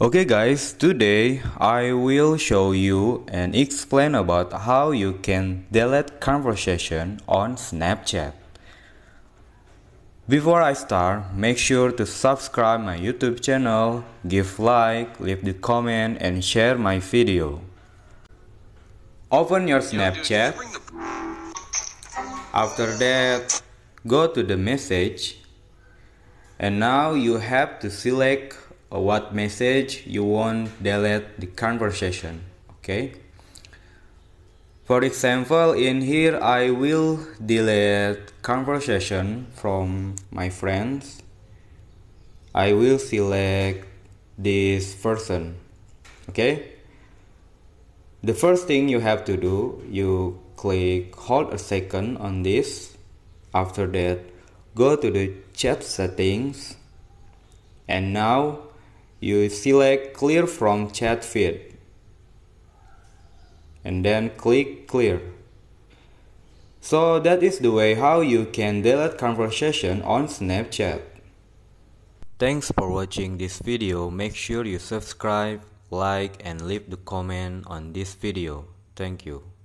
Okay guys, today I will show you and explain about how you can delete conversation on Snapchat. Before I start, make sure to subscribe my YouTube channel, give like, leave the comment and share my video. Open your Snapchat. After that, go to the message. And now you have to select what message you want delete the conversation okay? For example in here I will delete conversation from my friends. I will select this person okay? The first thing you have to do you click hold a second on this. After that go to the chat settings. And now you select clear from chat feed and then click clear. So that is the way how you can delete conversation on Snapchat. Thanks for watching this video. Make sure you subscribe, like and leave the comment on this video. Thank you.